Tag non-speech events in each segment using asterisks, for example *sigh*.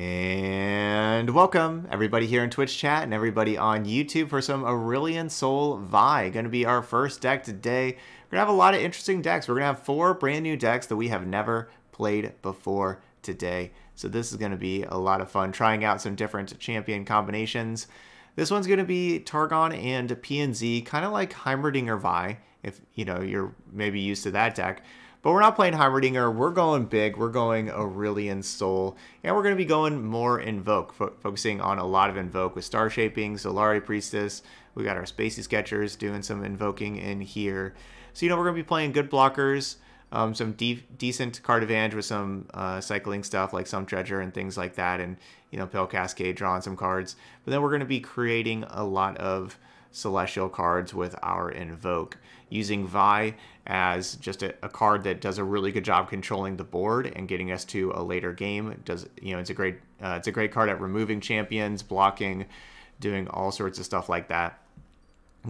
And welcome everybody here in Twitch chat and everybody on YouTube for some Aurelion Sol Vi. Going to be our first deck today. We're going to have a lot of interesting decks. We're going to have four brand new decks that we have never played before today. So this is going to be a lot of fun trying out some different champion combinations. This one's going to be Targon and PNZ, kind of like Heimerdinger Vi, if you know you're maybe used to that deck. But we're not playing Heimerdinger. We're going big. We're going Aurelion Sol. And we're going to be going more Invoke, fo focusing on a lot of Invoke with Star Shaping, Solari Priestess. We got our Spacey Sketchers doing some invoking in here. So, you know, we're going to be playing good blockers, um, some de decent card advantage with some uh, cycling stuff like some treasure and things like that. And, you know, Pale Cascade drawing some cards. But then we're going to be creating a lot of celestial cards with our Invoke, using Vi as just a, a, card that does a really good job controlling the board and getting us to a later game. It does you know it's a great uh, it's a great card at removing champions, blocking, doing all sorts of stuff like that,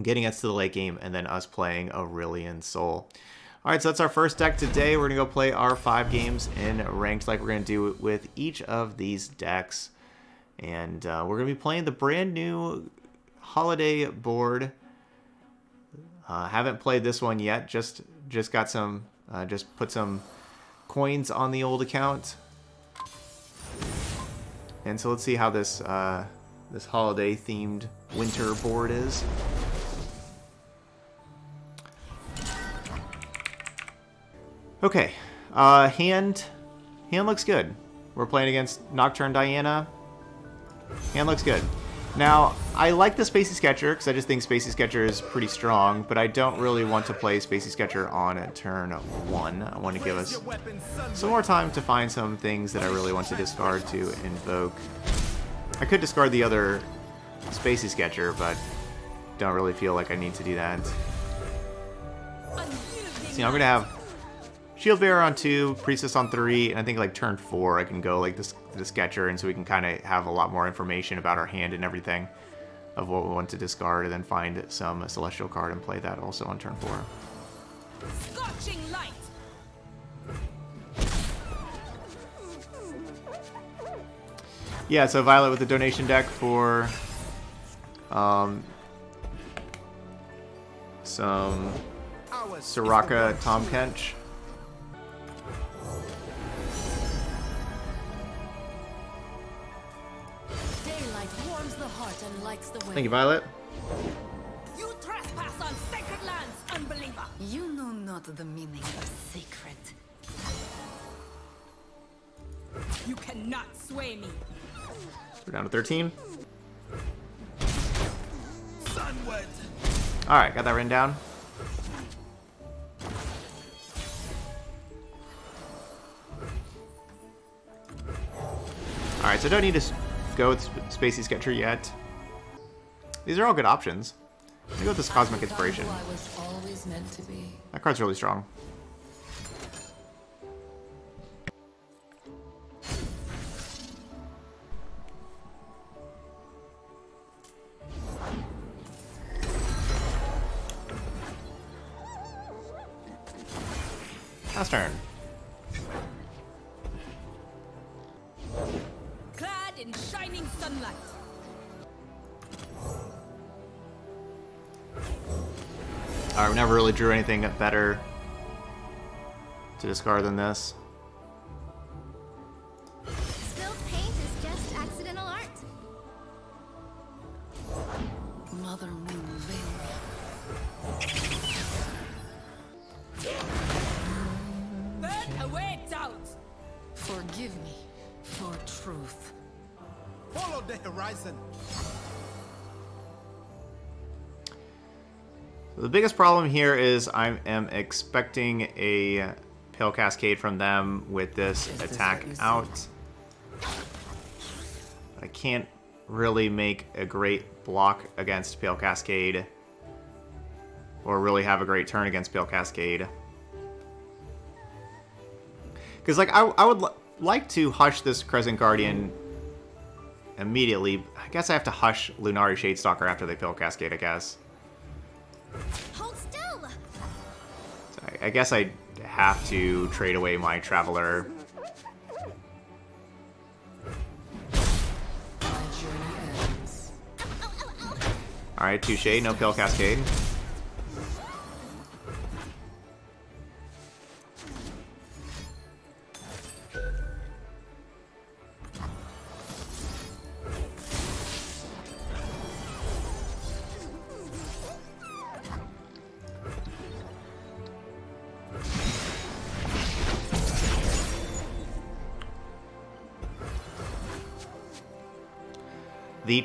getting us to the late game, and then us playing Aurelion Sol. All right, so that's our first deck today. We're gonna go play our five games in ranked, like we're gonna do with each of these decks, and uh, we're gonna be playing the brand new holiday board. Uh, haven't played this one yet. Just just got some. Uh, just put some coins on the old account. And so let's see how this uh, this holiday themed winter board is. Okay, uh, hand hand looks good. We're playing against Nocturne Diana. Hand looks good. Now, I like the Spacey Sketcher because I just think Spacey Sketcher is pretty strong, but I don't really want to play Spacey Sketcher on turn one. I want to give us some more time to find some things that I really want to discard to invoke. I could discard the other Spacey Sketcher, but don't really feel like I need to do that. See, I'm going to have Shield Bearer on two, Priestess on three, and I think like turn four I can go like this the Sketcher, and so we can kind of have a lot more information about our hand and everything of what we want to discard, and then find some Celestial card and play that also on turn four. Scorching light. Yeah, so Violet with the donation deck for um, some Soraka Tahm Kench. Thank you, Violet. You trespass on sacred lands, unbeliever. You know not the meaning of sacred. You cannot sway me. We're down to 13. Alright, got that written down. Alright, so I don't need to go with Spacey Sketcher yet. These are all good options. Let me go with this Cosmic Inspiration. That card's really strong. Drew anything better to discard than this. Problem here is I am expecting a Pale Cascade from them with this is attack this out. I can't really make a great block against Pale Cascade or really have a great turn against Pale Cascade. Because like I, I would like to hush this Crescent Guardian immediately. I guess I have to hush Lunari Shadestalker after they Pale Cascade, I guess. I guess I have to trade away my Traveler. Alright, touche, no kill cascade.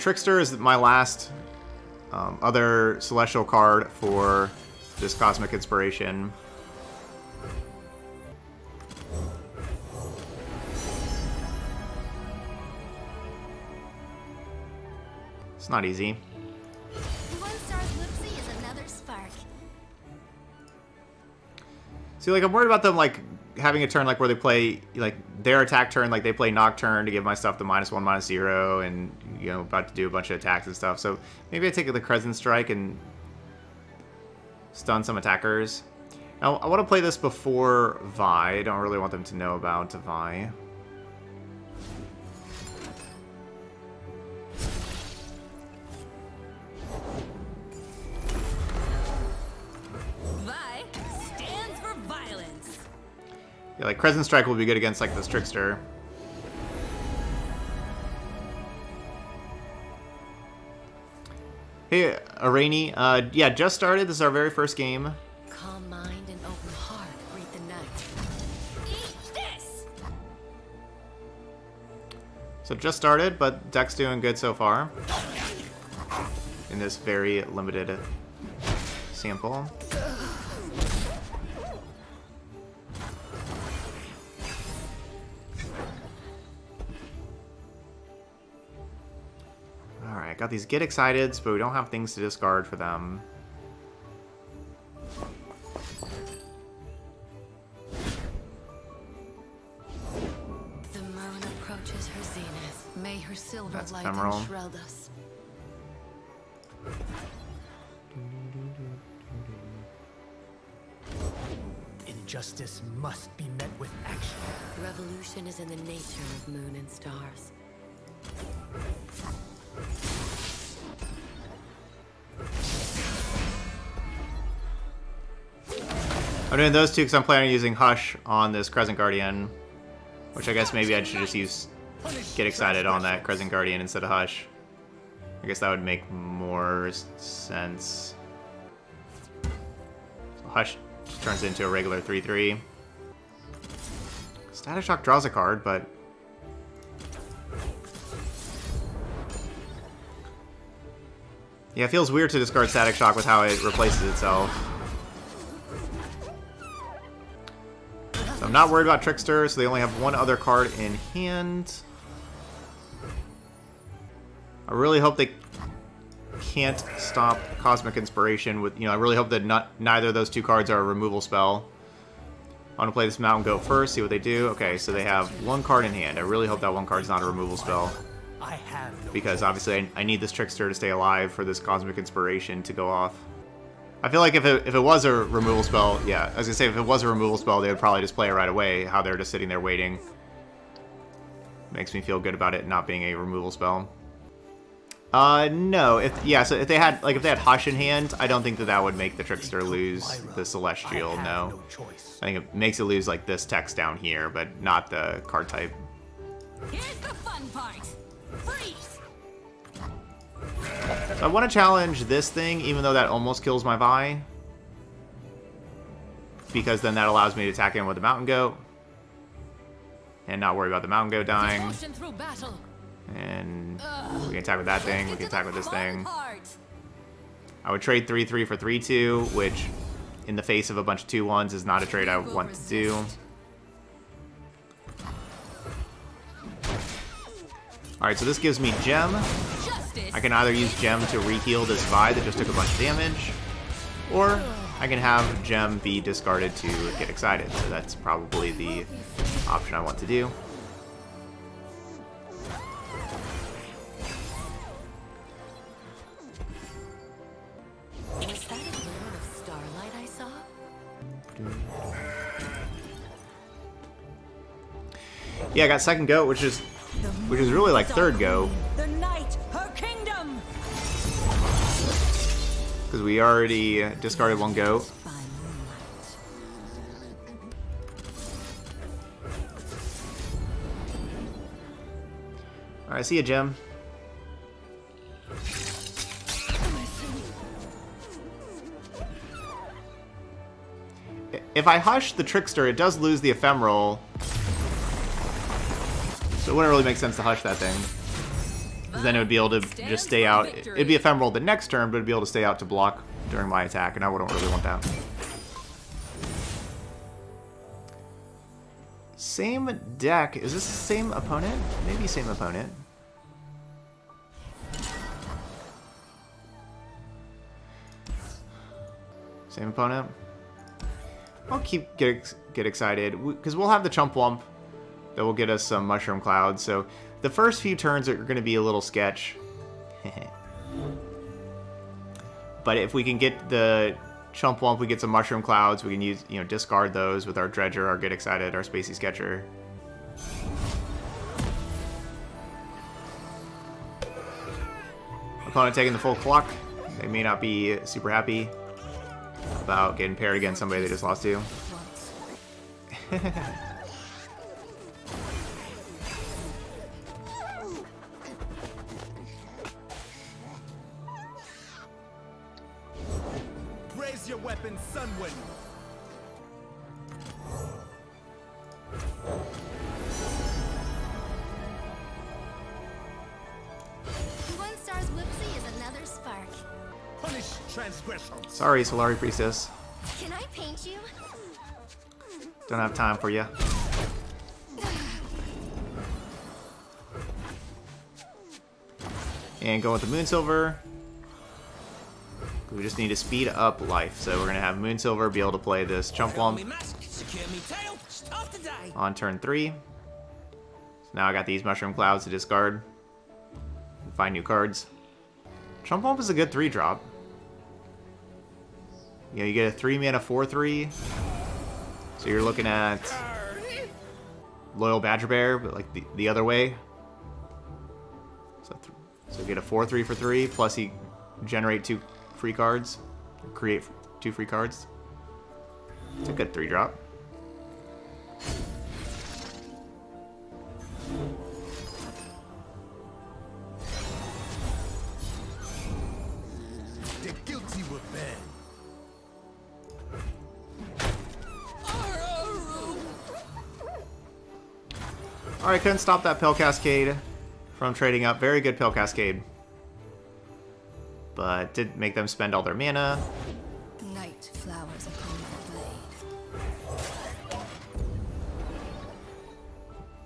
Trickster is my last um, other Celestial card for this Cosmic Inspiration. It's not easy. See, like, I'm worried about them, like, having a turn, like, where they play, like, their attack turn, like, they play Nocturne to give my stuff the minus one, minus zero, and, you know, about to do a bunch of attacks and stuff. So maybe I take the Crescent Strike and stun some attackers. Now, I want to play this before Vi. I don't really want them to know about Vi. Yeah, like, Crescent Strike will be good against, like, this Trickster. Hey, Araini. Uh, yeah, just started. This is our very first game. Calm mind and open heart greet the night. Eat this! So just started, but deck's doing good so far. In this very limited sample. Got these get exciteds, but we don't have things to discard for them. The moon approaches her zenith. May her silver That's light ephemeral. enshroud us. Injustice must be met with action. Revolution is in the nature of moon and stars. I'm doing those two because I'm planning on using Hush on this Crescent Guardian. Which I guess maybe I should just use Get Excited on that Crescent Guardian instead of Hush. I guess that would make more sense. So Hush just turns into a regular 3-3. Static Shock draws a card, but... Yeah, it feels weird to discard Static Shock with how it replaces itself. So I'm not worried about Trickster, so they only have one other card in hand. I really hope they can't stop Cosmic Inspiration with, you know, I really hope that not, neither of those two cards are a removal spell. I want to play this Mountain Goat first, see what they do. Okay, so they have one card in hand. I really hope that one card's not a removal spell. I have no Because obviously I, I need this Trickster to stay alive for this Cosmic Inspiration to go off. I feel like if it, if it was a removal spell, yeah, I was gonna say if it was a removal spell, they would probably just play it right away, how they're just sitting there waiting. Makes me feel good about it not being a removal spell. Uh, no, if, yeah, so if they had, like, if they had Hush in hand, I don't think that that would make the Trickster lose the Celestial, no. no. I think it makes it lose, like, this text down here, but not the card type. Here's the fun part. Freeze! So I want to challenge this thing, even though that almost kills my Vi. Because then that allows me to attack in with the Mountain Goat. And not worry about the Mountain Goat dying. Devotion through battle. And we can attack with that thing, we can attack with this thing. I would trade 3-3 for 3-2, which in the face of a bunch of 2-1s is not a trade I want to do. Alright, so this gives me Gem. I can either use Gem to re-heal this Vi that just took a bunch of damage, or I can have Gem be discarded to get excited. So that's probably the option I want to do. Was that a glimmer of starlight I saw? Yeah, I got second goat, which is which is really like third go. Because we already uh, discarded one goat. Alright, see you, Gem. If I hush the Trickster, it does lose the Ephemeral. So it wouldn't really make sense to hush that thing. 'Cause then it would be able to just stay out. It'd be Ephemeral the next turn, but it'd be able to stay out to block during my attack, and I wouldn't really want that. Same deck. Is this the same opponent? Maybe same opponent. Same opponent. I'll keep get get excited because we'll have the chump whump that will get us some mushroom clouds. So the first few turns are going to be a little sketch. *laughs* but if we can get the chump whump, we get some mushroom clouds. We can use you know discard those with our dredger, our get excited, our spacey sketcher. Opponent taking the full clock. They may not be super happy about getting paired against somebody they just lost to. *laughs* Sorry, Solari Priestess. Can I paint you? Don't have time for you. And go with the Moon Silver. We just need to speed up life. So we're gonna have Moon Silver be able to play this Chump Whump Me mask, secure me tail, start the day. on turn three. So now I got these Mushroom Clouds to discard. And find new cards. Chump Whump is a good three drop. You know, you get a three mana four three. So you're looking at Loyal Badger Bear, but like the, the other way. So, so get a 4-3 for 3, plus he generate two free cards. Create two free cards. It's a good 3 Alright, couldn't stop that Pale Cascade from trading up. Very good Pale Cascade. But did make them spend all their mana. Night flowers upon my blade.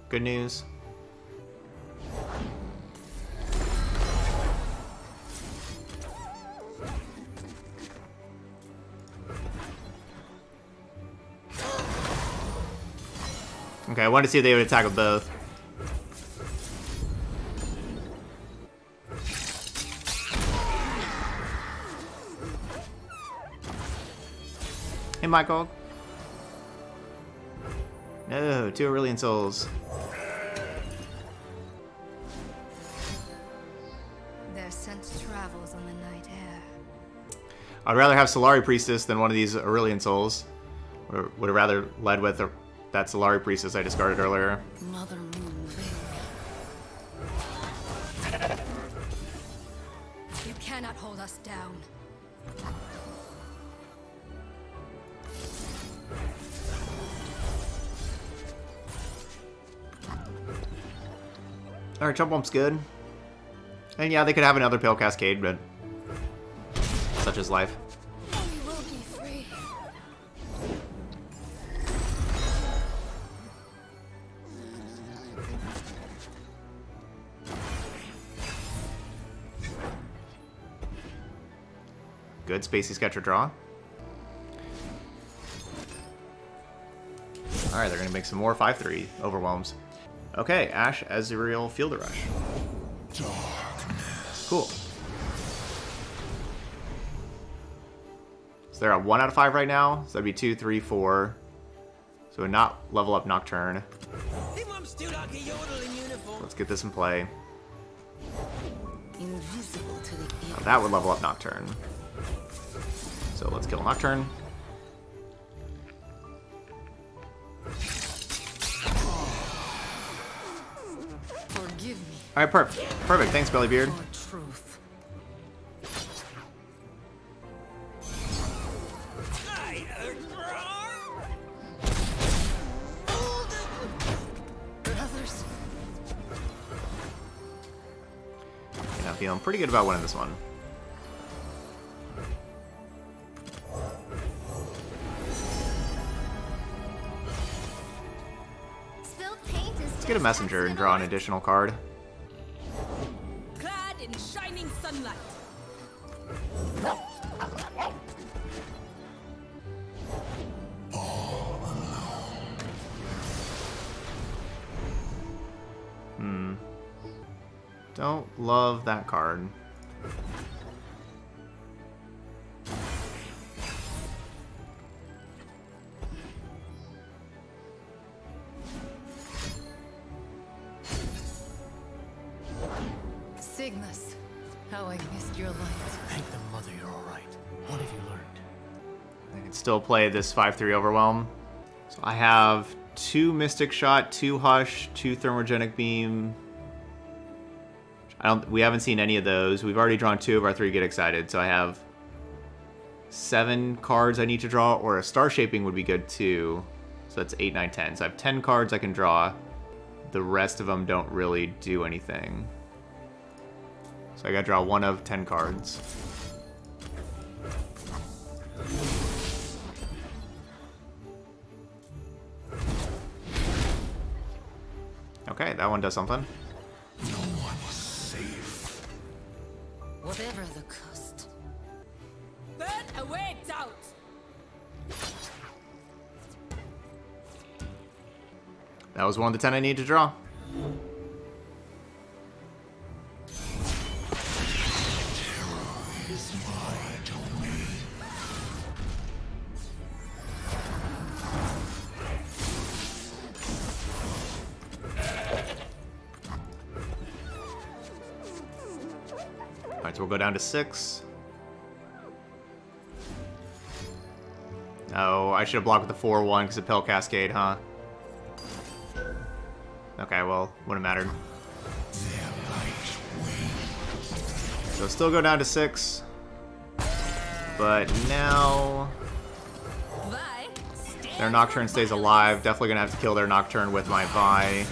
Good news. Okay, I wanted to see if they would attack with both. Hey, Michael. No, two Aurelion Sols. Their scent travels on the night air. I'd rather have Solari Priestess than one of these Aurelion Sols. Or would have rather led with the- that Solari Priestess I discarded earlier. Mother Moon. You cannot hold us down. Alright, Chump Whump's good. And yeah, they could have another Pale Cascade, but such is life. Good Spacey Sketcher draw. Alright, they're gonna make some more 5-3 overwhelms. Okay, Ash Azuriel Field Rush. Cool. So they're at 1 out of 5 right now. So that'd be 2, 3, 4. So not level up Nocturne. Think I'm still like a yodel in uniform. Let's get this in play. Invisible to the Now that would level up Nocturne. So let's kill Nocturne. Me Alright, perfect. Perfect. Thanks, Bellybeard. for truth. Hey, Brothers, And I'm feeling pretty good about winning this one. Spilled paint is Let's get a messenger and draw an additional card. Love that card. Cygnus, how I missed your light. Thank the mother you're alright. What have you learned? I can still play this 5-3 Overwhelm. So I have two Mystic Shot, two Hush, two Thermogenic Beam. I don't. We haven't seen any of those. We've already drawn two of our three Get Excited, so I have seven cards I need to draw, or a Star Shaping would be good too. So that's eight, nine, ten. So I have ten cards I can draw. The rest of them don't really do anything. So I gotta draw one of ten cards. Okay, that one does something. Cost. Burn away doubt. That was one of the ten I need to draw. Alright, so we'll go down to six. Oh, I should have blocked with the 4-1 because of Pale Cascade, huh? Okay, well, wouldn't have mattered. So still go down to six. But now their Nocturne stays alive. Definitely gonna have to kill their Nocturne with my Vi.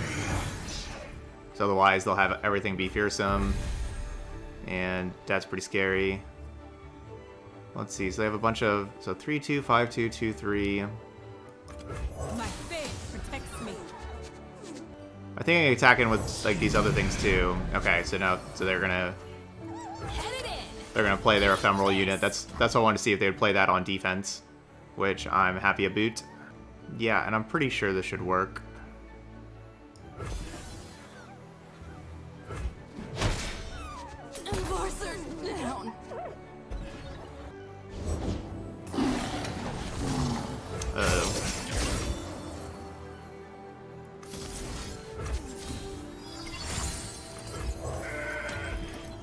So otherwise they'll have everything be fearsome. And that's pretty scary. Let's see, so they have a bunch of so 3 2, 5 2, 2 3. my faith protects me. I think I can attack in with like these other things too. Okay, so now so they're gonna they're gonna play their ephemeral unit. That's that's what I wanted to see if they would play that on defense, which I'm happy about. Yeah, and I'm pretty sure this should work.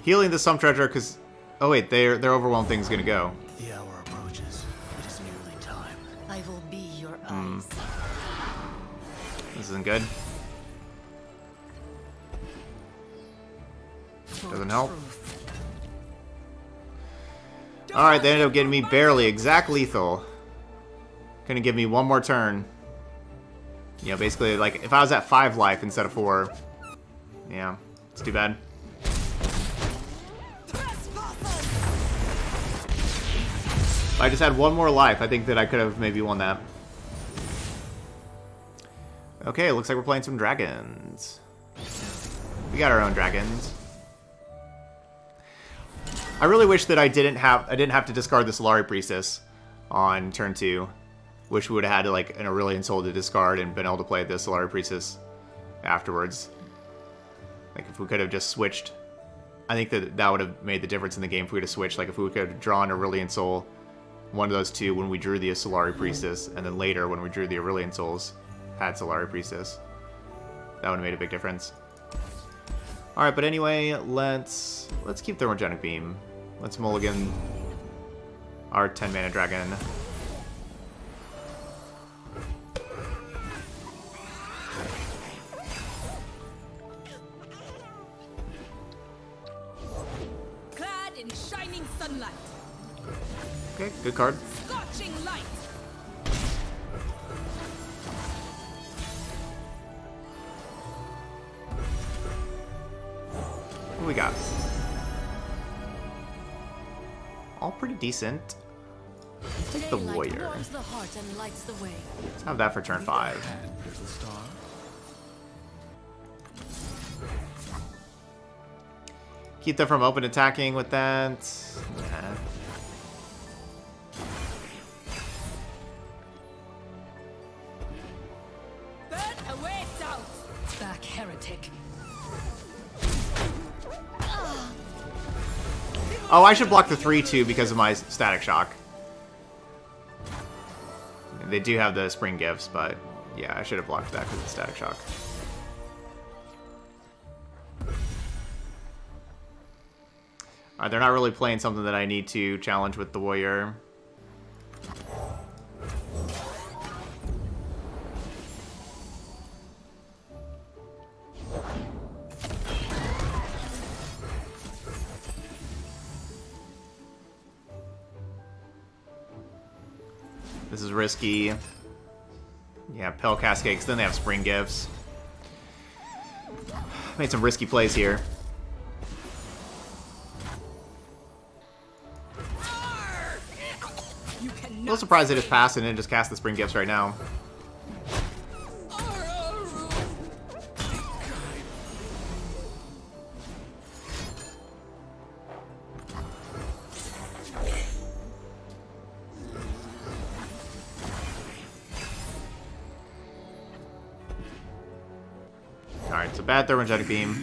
Healing the Sump Treasure, because... Oh wait, their, their Overwhelm thing's gonna go. The hour approaches. It is nearly time. I will be your Hmm. eyes. This isn't good. Doesn't help. Alright, they ended up getting me barely exact lethal. Gonna give me one more turn. You know, basically, like, if I was at 5 life instead of 4. Yeah, it's too bad. I just had one more life, I think that I could have maybe won that. Okay, looks like we're playing some dragons. We got our own dragons. I really wish that I didn't have I didn't have to discard the Solari Priestess on turn two. Wish we would have had like an Aurelion Sol to discard and been able to play the Solari Priestess afterwards. Like if we could have just switched, I think that that would have made the difference in the game if we would have switched. Like if we could have drawn Aurelion Sol, one of those two when we drew the Solari Priestess, and then later when we drew the Aurelion Sols, had Solari Priestess. That would have made a big difference. All right, but anyway, let's let's keep Thermogenic Beam. Let's mulligan our 10 mana dragon. Okay, good card. What do we got? All pretty decent. Take the Daylight warrior. the heart and lights the. Let's have that for turn five. Keep them from open attacking with that. Oh, I should block the 3-2 because of my Static Shock. They do have the Spring Gifts, but yeah, I should have blocked that because of Static Shock. Alright, they're not really playing something that I need to challenge with the Warrior. Risky. Yeah, Pale Cascade, 'cause then they have Spring Gifts. Made some risky plays here. You A little surprised they just passed and just cast the Spring Gifts right now. Alright, so bad Thermogenic Beam.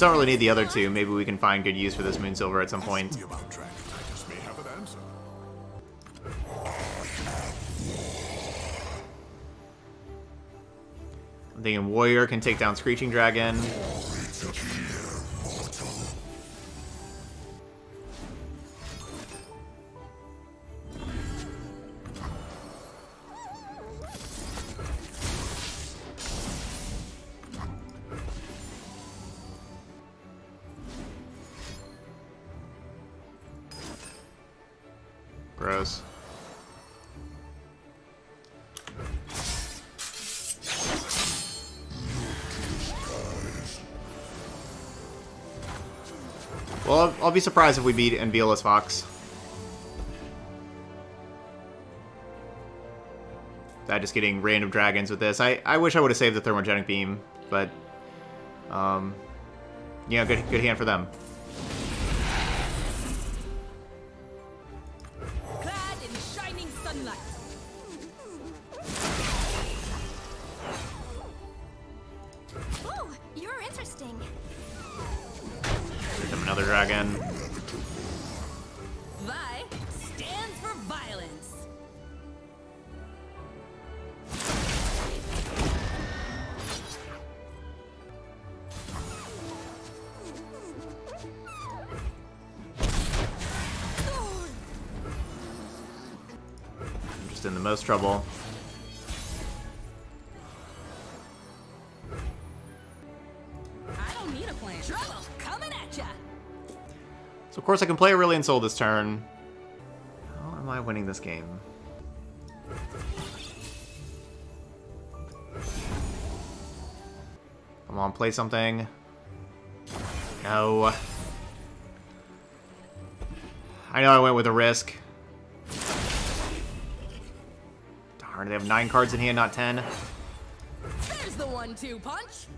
Don't really need the other two. Maybe we can find good use for this Moon Silver at some point. Me about dragon. I just may have an answer. I'm thinking Warrior can take down Screeching Dragon. Be surprised if we beat Inviolus Vox. That just getting random dragons with this. I, I wish I would have saved the Thermogenic Beam, but... Um, yeah, good, good hand for them. Oh, you're interesting. Another dragon. Vi stands for violence. Just in the most trouble. Course I can play Aurelion Sol this turn. How am I winning this game? Come on, play something. No. I know I went with a risk. Darn, they have nine cards in hand, not ten. There's the one-two punch.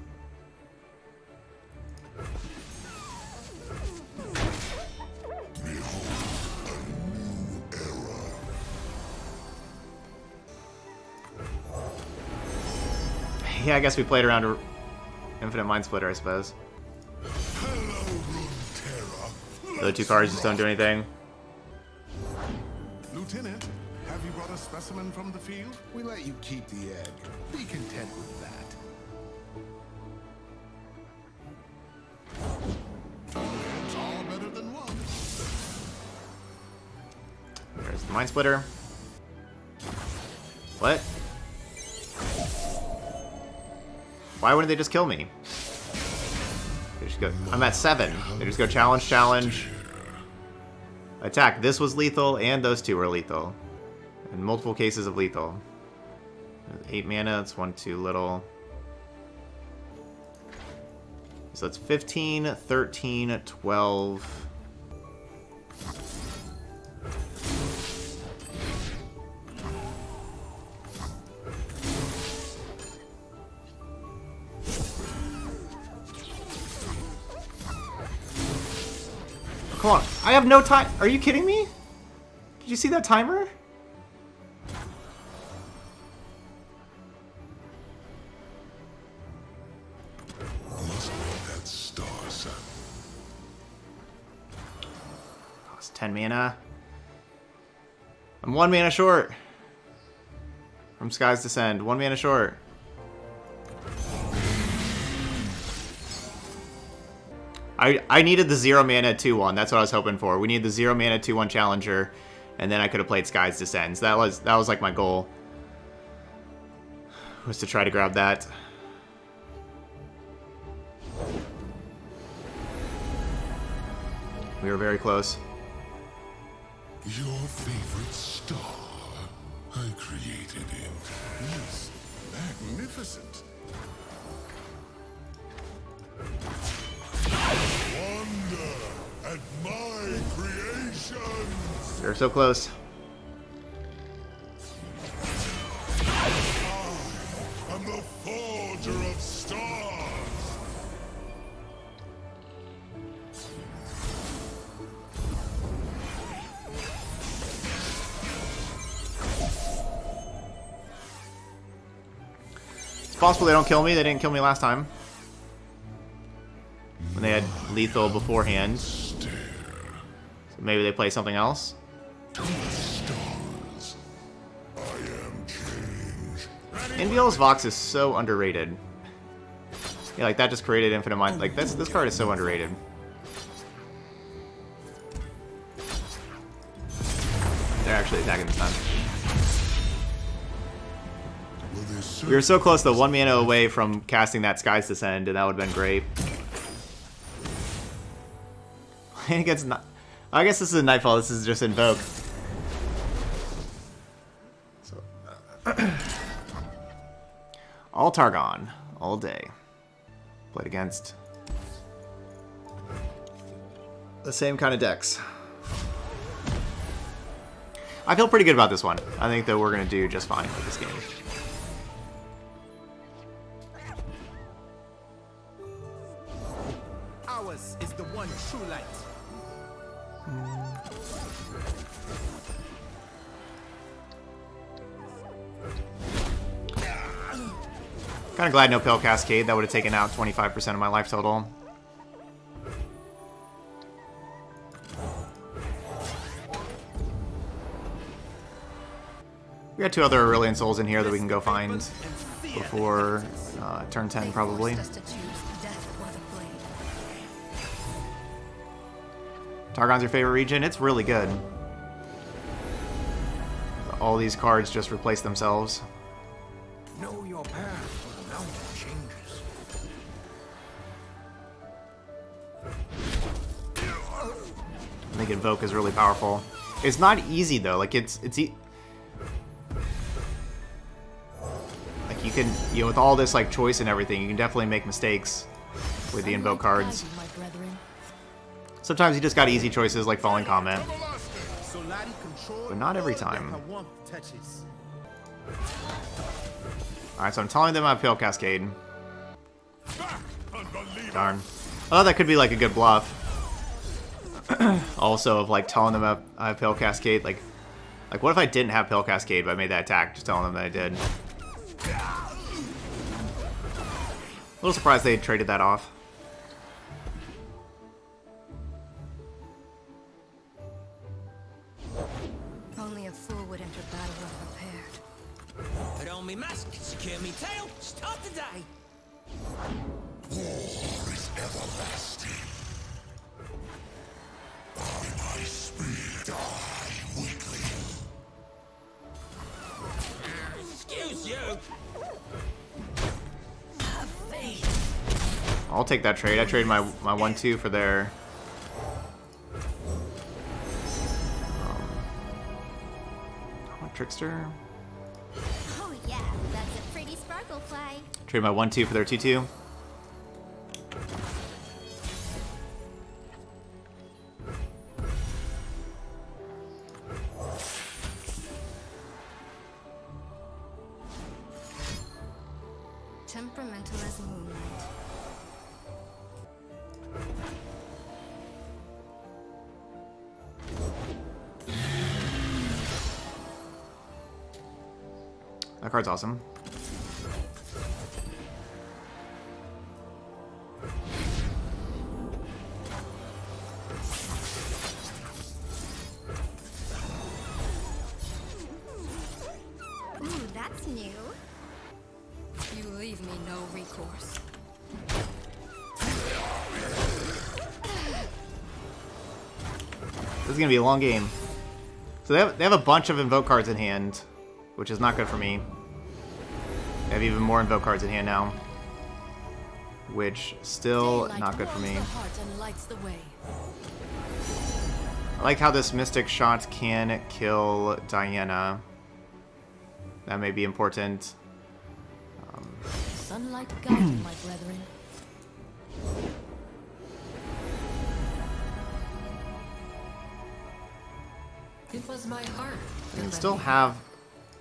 Yeah, I guess we played around a Infinite Mind Splitter, I suppose. Hello, The two cards just don't do anything. Lieutenant, have you brought a specimen from the field? We let you keep the egg. Be content with that. It's all better than one. There's the Mind Splitter. What? Why wouldn't they just kill me? They just go. I'm at seven. They just go challenge, challenge, attack. This was lethal, and those two were lethal. In multiple cases of lethal. Eight mana. It's one too little. So it's 15, 13, 12. No time. Are you kidding me? Did you see that timer? That star, son. It's 10 mana. I'm one mana short. From Skies Descend. One mana short. I, I needed the zero mana 2-1. That's what I was hoping for. We need the zero mana 2-1 challenger. And then I could have played Skies Descends. That was that was like my goal. Was to try to grab that. We were very close. Your favorite star. I created him. Yes, magnificent. They're so close. I'm the forger of stars. It's possible they don't kill me. They didn't kill me last time. When they had lethal beforehand. So maybe they play something else. Inviolus Vox is so underrated. Yeah, like that just created infinite mind. Like this, this card is so underrated. They're actually attacking this time. We were so close, though, one mana away from casting that Skies Descend, and that would have been great. *laughs* Playing against. I guess this is a Nightfall. This is just Invoke. All Targon, all day. Played against the same kind of decks. I feel pretty good about this one. I think that we're going to do just fine with this game. Kind of glad no Pale Cascade. That would have taken out 25% of my life total. We got two other Aurelion Sols in here that we can go find before uh, turn 10, probably. Forced us to choose death or the blade. Targon's your favorite region? It's really good. All these cards just replace themselves. Know your path or the mountain changes. I think Invoke is really powerful. It's not easy though. Like it's it's e like you can you know with all this like choice and everything, you can definitely make mistakes with the Invoke cards. Sometimes you just got easy choices like Falling Comet. But not every time. Her warmth touches. Alright, so I'm telling them I have Pale Cascade. Unbelievable. Darn. I thought that could be like a good bluff. *clears throat* also of like telling them I have- I have Pale Cascade, like like what if I didn't have Pale Cascade but I made that attack, just telling them that I did. A little surprised they traded that off. Only a fool would enter battle unprepared. Put on me mask, me tail, start the day. War is everlasting. By my speed, die weakly. Excuse you. I'll take that trade. I traded my my one two for their. Um, trickster. Oh yeah, that's a pretty sparkle fly. Trade my one two for their two two. Temperamental as moonlight. That card's awesome. Be a long game. So they have, they have a bunch of invoke cards in hand, which is not good for me. They have even more invoke cards in hand now, which still Daylight not good for me. the heart and lights the way. I like how this Mystic Shot can kill Diana. That may be important. Sunlight guided my brethren. My heart. I can still have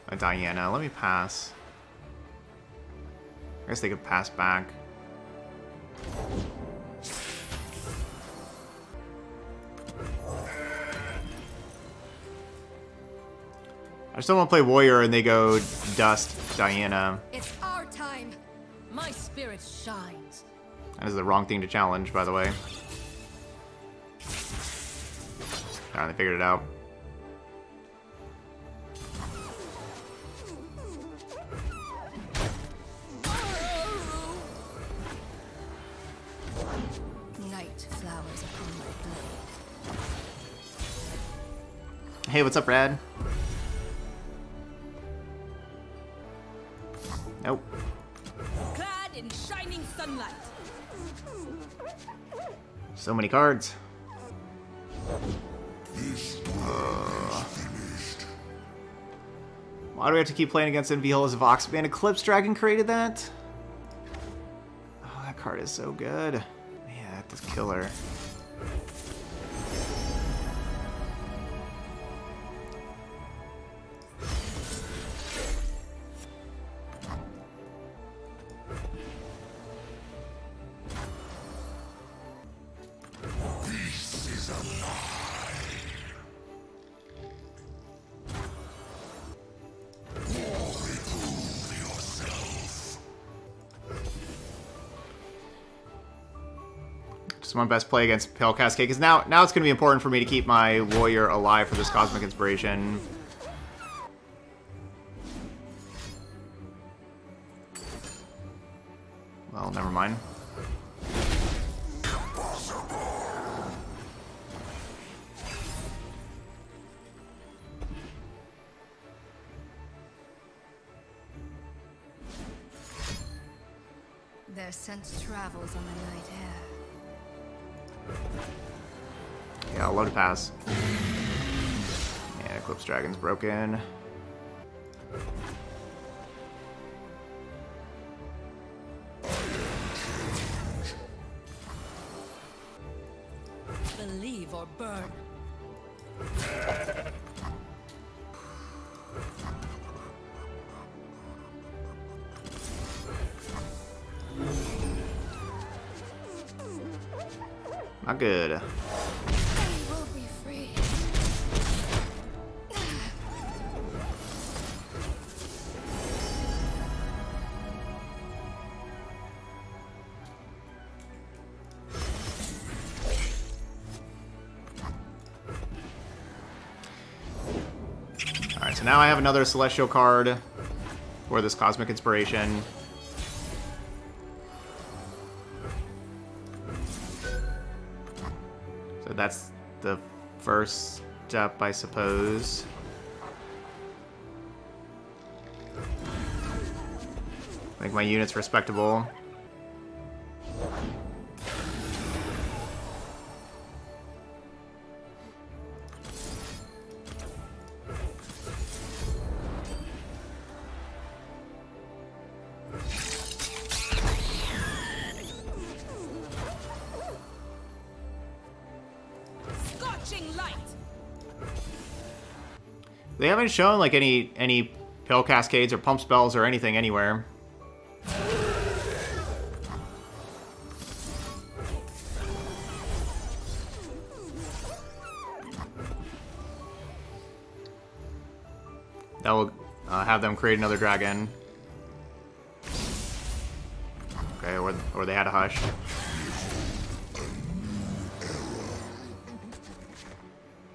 a Diana. Let me pass. I guess they could pass back. I just don't want to play Warrior and they go Dust Diana. It's our time. My spirit shines. That is the wrong thing to challenge, by the way. Alright, they figured it out. Hey, what's up, Brad? Nope. Clad in shining sunlight. So many cards. Why do we have to keep playing against Inviolus Vox? Man, Eclipse Dragon created that? Oh, that card is so good. Man, that is killer. My best play against Pale Cascade, because now, now it's going to be important for me to keep my Warrior alive for this Cosmic Inspiration. Well, never mind. Their scent travels on the night air. I'll load a pass. And Eclipse Dragon's broken. Believe or burn. Not good. Now I have another Celestial card for this Cosmic Inspiration. So that's the first step, I suppose. Make my units respectable. They haven't shown like any any Pale Cascades or pump spells or anything anywhere. That will uh, have them create another dragon. Okay, or, or they had a hush.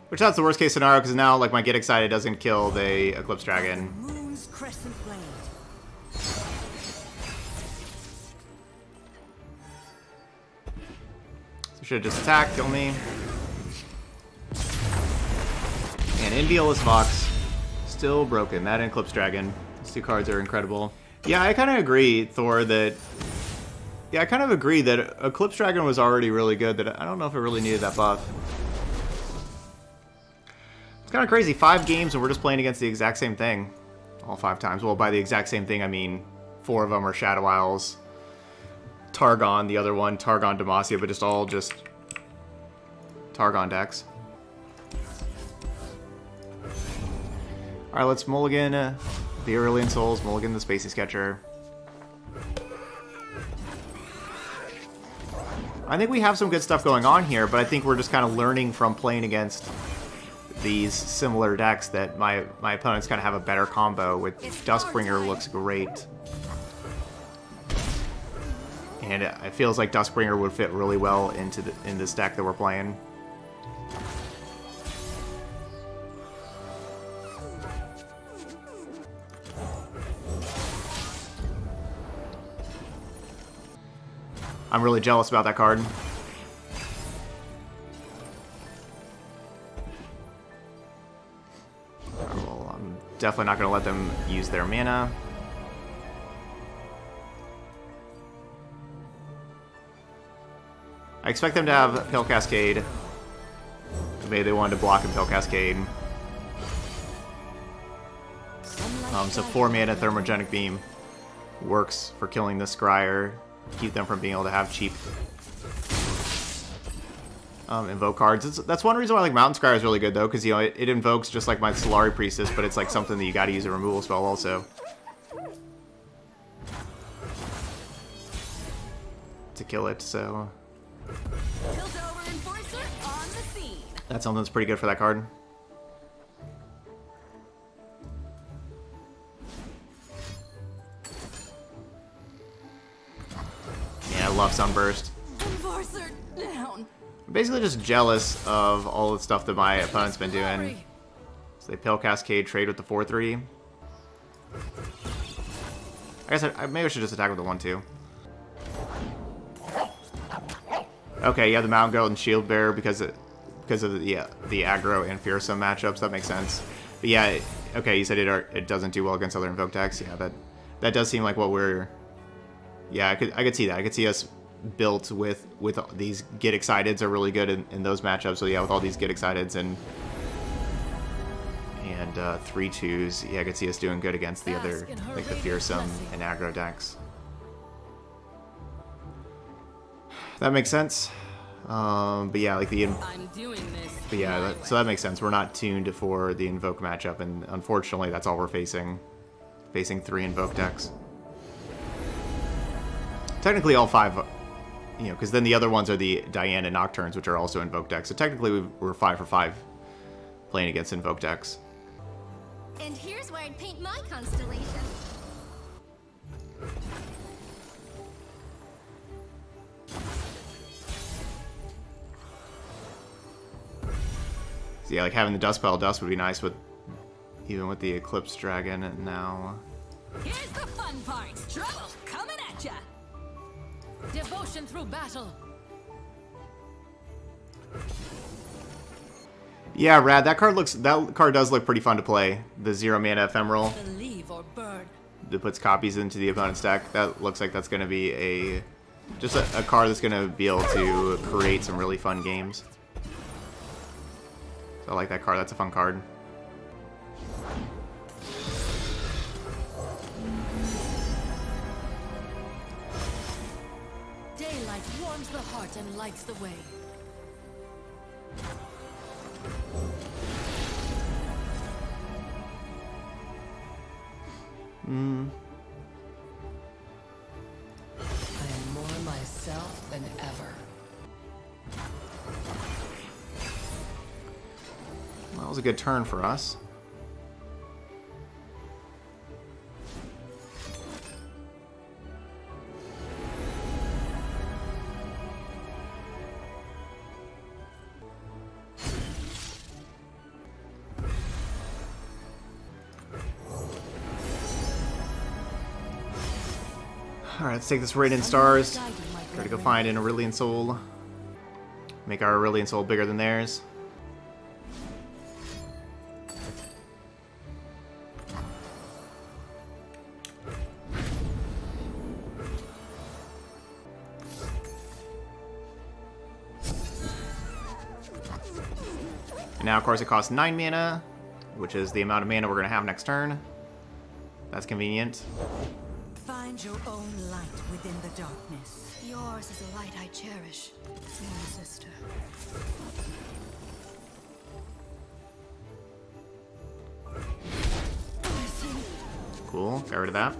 Which that's the worst case scenario because now like my get excited doesn't kill the Eclipse Dragon. Moon's crescent blade. So should just attack, kill me. And Inviolus Vox, still broken. That and Eclipse Dragon. These two cards are incredible. Yeah, I kind of agree, Thor, that... Yeah, I kind of agree that Eclipse Dragon was already really good, that I don't know if it really needed that buff. It's kind of crazy. Five games and we're just playing against the exact same thing. All five times. Well, by the exact same thing, I mean four of them are Shadow Isles. Targon, the other one, Targon Demacia, but just all just Targon decks. Alright, let's mulligan uh, the Aurelion Sols, mulligan the Spacey Sketcher. I think we have some good stuff going on here, but I think we're just kind of learning from playing against these similar decks that my, my opponents kind of have a better combo with Duskbringer looks great. And it feels like Duskbringer would fit really well into the, in this deck that we're playing. I'm really jealous about that card. Definitely not going to let them use their mana. I expect them to have Pale Cascade. Maybe they wanted to block in Pale Cascade. Um, so 4 mana Thermogenic Beam works for killing the Scryer. Keep them from being able to have cheap um, invoke cards. It's, that's one reason why like Mountain Scryer is really good though, because you know it, it invokes just like my Solari Priestess, but it's like something that you got to use a removal spell also. To kill it, so Piltover Enforcer on the scene. that's something that's pretty good for that card. Yeah, I love Sunburst. I'm basically just jealous of all the stuff that my opponent's been doing. So they Pale Cascade, trade with the 4-3. I guess I, I, maybe I should just attack with the 1-2. Okay, yeah, the Mountain Goat and Shield Bearer because it, because of the yeah, the aggro and fearsome matchups. That makes sense. But yeah, okay, you said it are, it doesn't do well against other invoke decks. Yeah, that that does seem like what we're. Yeah, I could I could see that. I could see us built with with these get exciteds are really good in, in those matchups. So yeah, with all these get exciteds and and uh, three twos, yeah, I could see us doing good against the other like the fearsome and aggro decks. That makes sense. Um, but yeah, like the I'm doing this. but yeah, that, so that makes sense. We're not tuned for the invoke matchup, and unfortunately, that's all we're facing. Facing three invoke decks. Technically, all five, you know, because then the other ones are the Diana Nocturnes, which are also invoke decks. So technically, we- we're five for five playing against invoke decks. And here's where I'd paint my constellation. So yeah, like having the Dust Pile Dust would be nice, but Even with the Eclipse Dragon and now. Here's the fun part. Trouble coming at ya. Devotion through battle. Yeah, Rad, that card looks that card does look pretty fun to play. The zero mana ephemeral Believe or burn. that puts copies into the opponent's deck. That looks like that's gonna be a just a, a card that's gonna be able to create some really fun games. So I like that card, that's a fun card. The heart and lights the way. Hmm. I am more myself than ever. That was a good turn for us. Let's take this Radiant Stars. Try to go find an Aurelion Sol. Make our Aurelion Sol bigger than theirs. And now, of course, it costs 9 mana, which is the amount of mana we're going to have next turn. That's convenient. Find your own light within the darkness. Yours is a light I cherish, Moon Sister. Cool, got rid of that.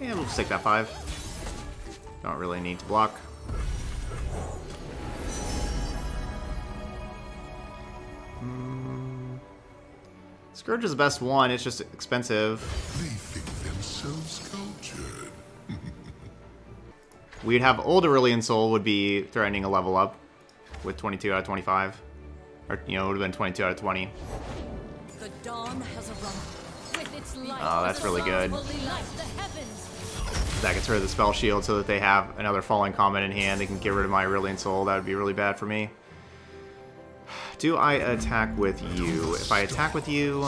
Yeah, we'll just take that 5. Don't really need to block. Scourge is the best one, it's just expensive. They think themselves cultured. *laughs* We'd have Old Aurelion Sol would be threatening a level up with 22 out of 25. Or, you know, it would have been 22 out of 20. The dawn has arrived. With its oh, light, Oh, that's really good. will light the heavens. That gets rid of the spell shield so that they have another falling Comet in hand. They can get rid of my Aurelion Sol. That would be really bad for me. Do I attack with you? If I attack with you...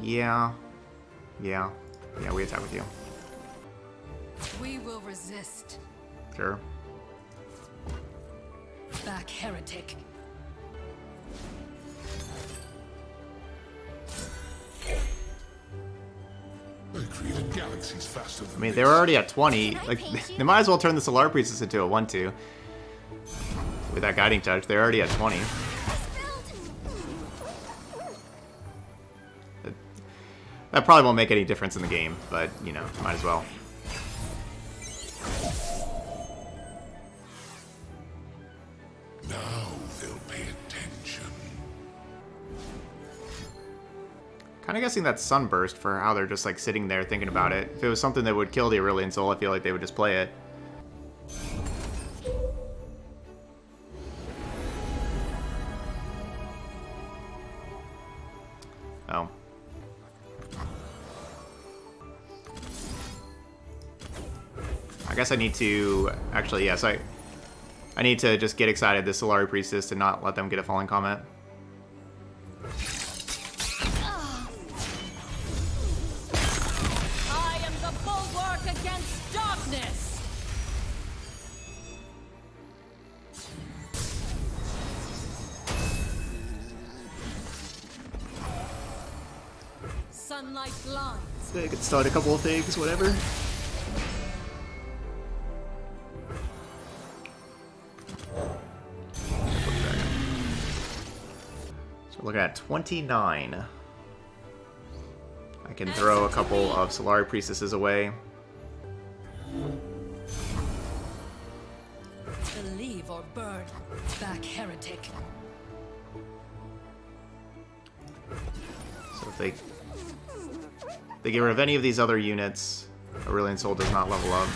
Yeah. Yeah. Yeah, we attack with you. We will resist. Sure. Back, heretic. I created galaxies faster I mean, they're already at 20. Like, *laughs* they might as well turn the Solari Priestess into a 1-2. With that Guiding Touch, they're already at 20. That probably won't make any difference in the game, but, you know, might as well. Now they'll pay attention. Kind of guessing that's Sunburst for how they're just, like, sitting there thinking about it. If it was something that would kill the Aurelion Sol, I feel like they would just play it. Oh. I guess I need to... Actually, yes, I... I need to just get excited the Solari Priestess and not let them get a Falling Comet. Sunlight blinds. They could start a couple of things, whatever. So look at 29. I can throw a couple of Solari Priestesses away. They get rid of any of these other units, Aurelion Sol does not level up.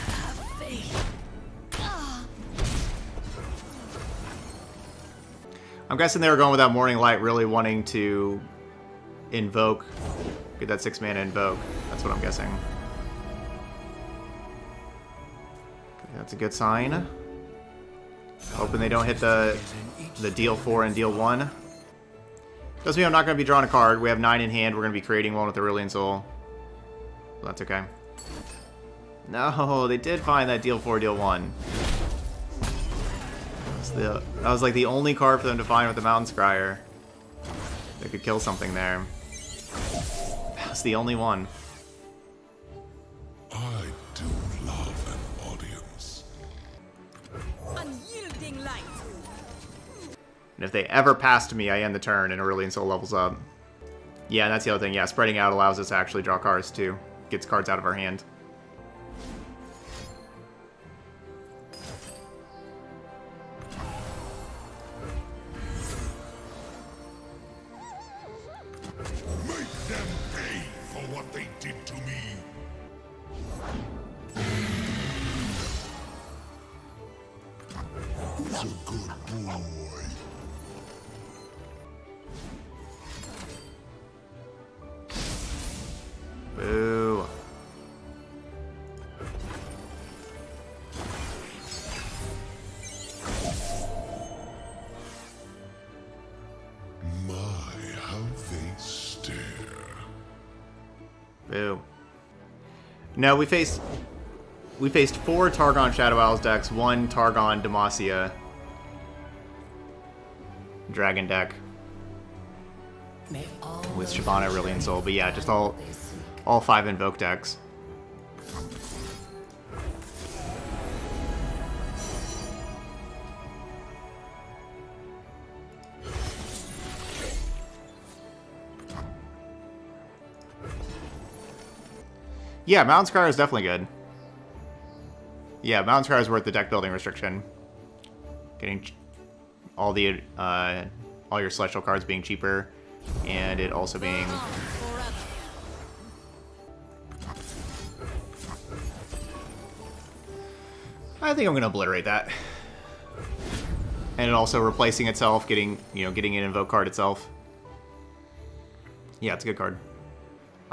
I'm guessing they were going with that Morning Light, really wanting to invoke, get that six mana invoke. That's what I'm guessing. Okay, that's a good sign. Hoping they don't hit the the deal four and deal one. Doesn't mean I'm not going to be drawing a card. We have nine in hand. We're going to be creating one with Aurelion Sol. Well, that's okay. No, *laughs* they did find that deal four, deal one. The, that was like the only card for them to find with the Mountain Scryer. They could kill something there. That's the only one. I do love an audience. Unyielding light. And if they ever pass to me, I end the turn and Aurelion Sol levels up. Yeah, and that's the other thing. Yeah, spreading out allows us to actually draw cards too. Gets cards out of our hand. No, we faced we faced four Targon Shadow Isles decks, one Targon Demacia Dragon deck with Shyvana, who Aurelion Sol, but yeah, just all all five Invoke decks. Yeah, Mountain Scryer is definitely good. Yeah, Mountain Scryer is worth the deck building restriction. Getting all the uh, all your celestial cards being cheaper, and it also being I think I'm gonna obliterate that. And it also replacing itself, getting you know, getting an invoke card itself. Yeah, it's a good card.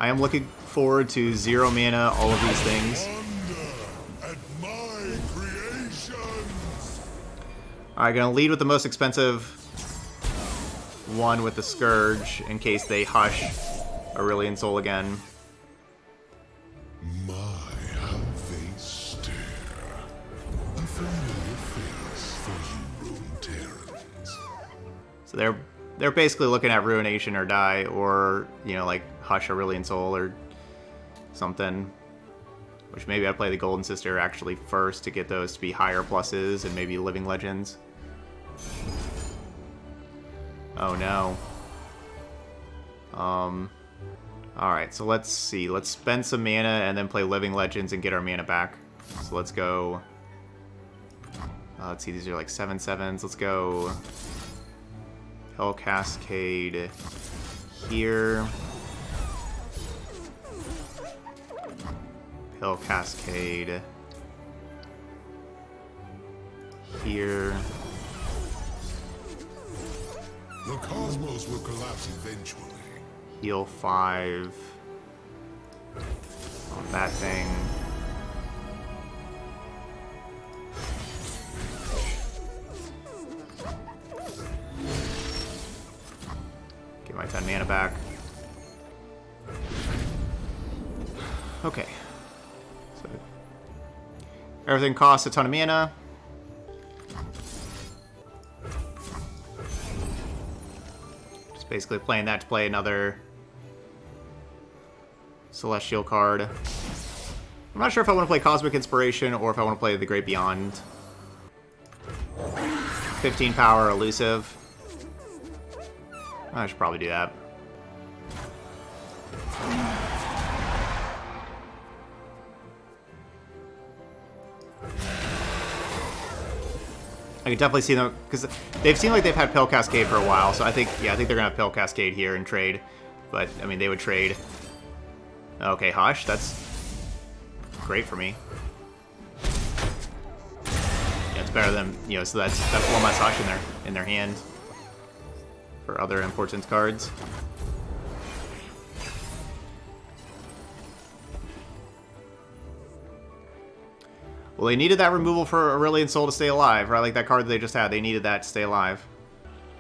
I am looking forward to zero mana, all of these things. Wonder at my creations. Alright, gonna lead with the most expensive one with the Scourge in case they hush Aurelion Sol again. My, how they stare. A familiar face for you. So they're they're basically looking at Ruination or Die, or you know, like Hush Aurelion Sol or something. Which maybe I'd play the Golden Sister actually first to get those to be higher pluses and maybe Living Legends. Oh no. Um. Alright, so let's see. Let's spend some mana and then play Living Legends and get our mana back. So let's go. Uh, let's see, these are like 7 sevens. Let's go. Pale Cascade here. Pale Cascade here. The cosmos will collapse eventually. Heal 5 on that thing. Get my 10 mana back. Okay. Everything costs a ton of mana. Just basically playing that to play another Celestial card. I'm not sure if I want to play Cosmic Inspiration or if I want to play The Great Beyond. 15 power, elusive. I should probably do that. I can definitely see them because they've seemed like they've had Pale Cascade for a while, so I think yeah, I think they're gonna have Pale Cascade here and trade. But I mean, they would trade. Okay, Hush, that's great for me. Yeah, it's better than you know. So that's that's one less Hush in their in their hand. for other important cards. Well, they needed that removal for Aurelion Sol to stay alive, right? Like that card that they just had. They needed that to stay alive.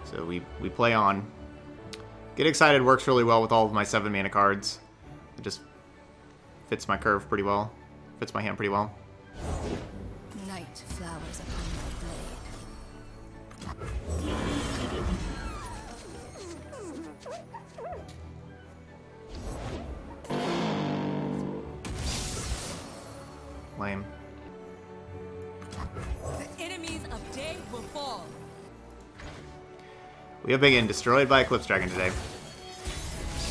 So we, we play on. Get Excited works really well with all of my 7 mana cards. It just fits my curve pretty well. Fits my hand pretty well. Night flowers upon my blade. Lame. We have been getting destroyed by Eclipse Dragon today.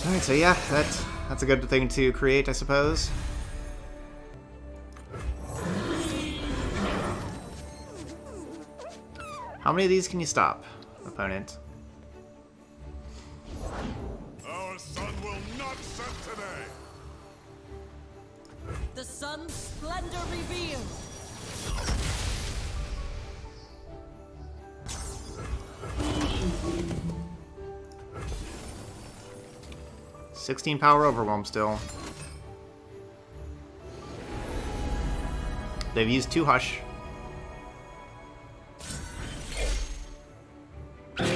Alright, so yeah, that, that's a good thing to create, I suppose. How many of these can you stop, opponent? Our sun will not set today. The sun's splendor revealed. Sixteen power overwhelm still. They've used two hush. And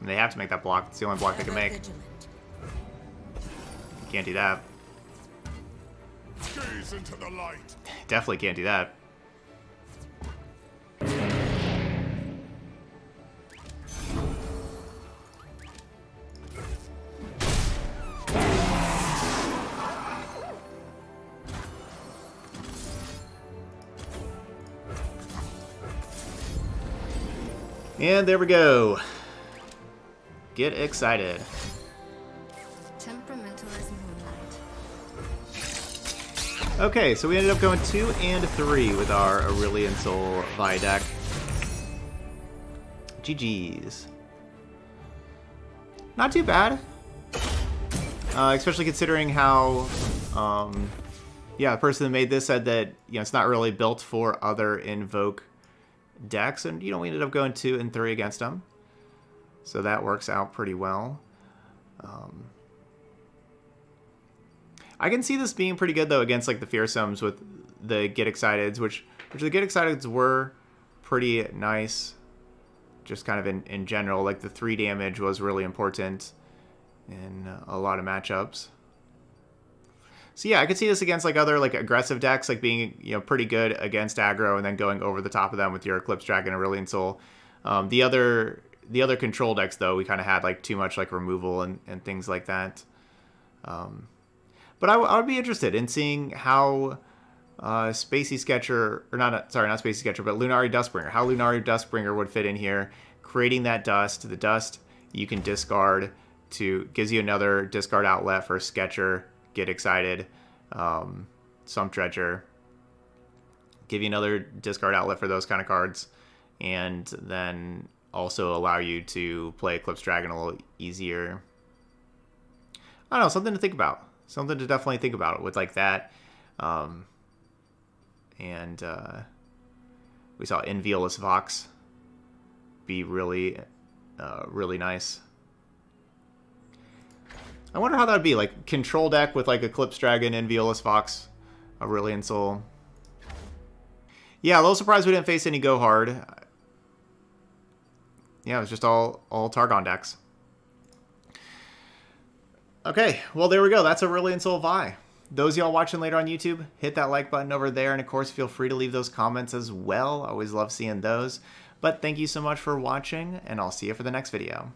they have to make that block. It's the only block they can make. Can't do that. Gaze into the light. Definitely can't do that. And there we go. Get excited. Temperamental as moonlight. Okay, so we ended up going two and three with our Aurelion Sol Vi deck. GG's. Not too bad. Uh, especially considering how, um, yeah, the person that made this said that, you know, it's not really built for other Invoke decks, and, you know, we ended up going two and three against them. So that works out pretty well. Um, I can see this being pretty good though against like the fearsomes with the get exciteds, which which the get exciteds were pretty nice. Just kind of in, in general, like the three damage was really important in a lot of matchups. So yeah, I could see this against like other like aggressive decks, like being you know pretty good against aggro and then going over the top of them with your Eclipse Dragon and Aurelion Sol. Um, the other the other control decks though, we kind of had like too much like removal and, and things like that. Um, but I would be interested in seeing how uh, Spacey Sketcher, or not, sorry, not Spacey Sketcher, but Lunari Duskbringer, how Lunari Duskbringer would fit in here, creating that dust. The dust you can discard to, gives you another discard outlet for Sketcher, Get Excited, um, Sump Dredger, give you another discard outlet for those kind of cards, and then also allow you to play Eclipse Dragon a little easier. I don't know, something to think about something to definitely think about with like that. Um, and uh, we saw Inviolus Vox be really, uh, really nice. I wonder how that would be like control deck with like Eclipse Dragon, Inviolus Vox, Aurelion Sol. Yeah, a little surprised we didn't face any Go Hard. Yeah, it was just all all Targon decks. Okay, well, there we go. That's Aurelion Sol Vi. Those y'all watching later on YouTube, hit that like button over there. And of course, feel free to leave those comments as well. I always love seeing those. But thank you so much for watching, and I'll see you for the next video.